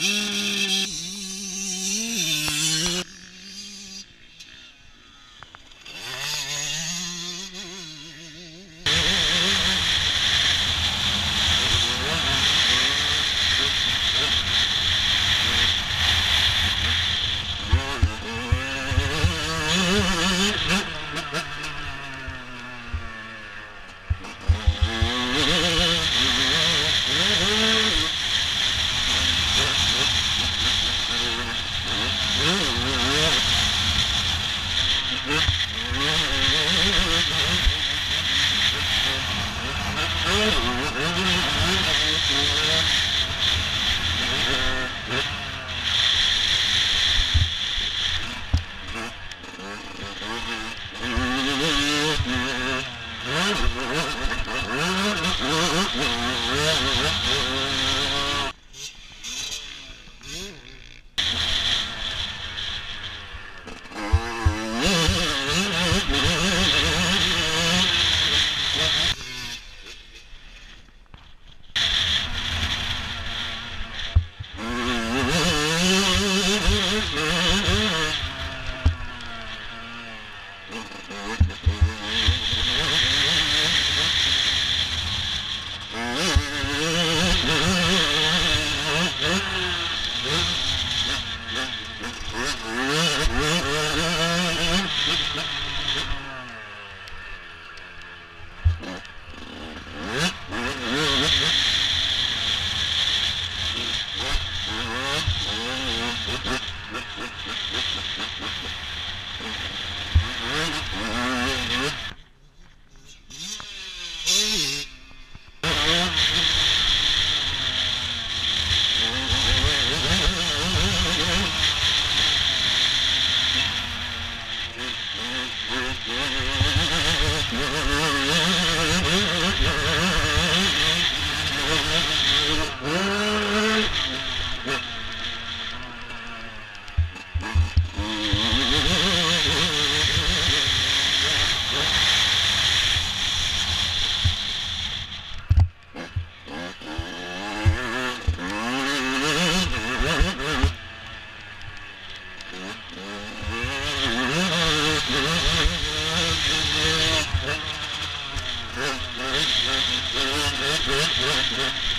Mm. Mm-hmm.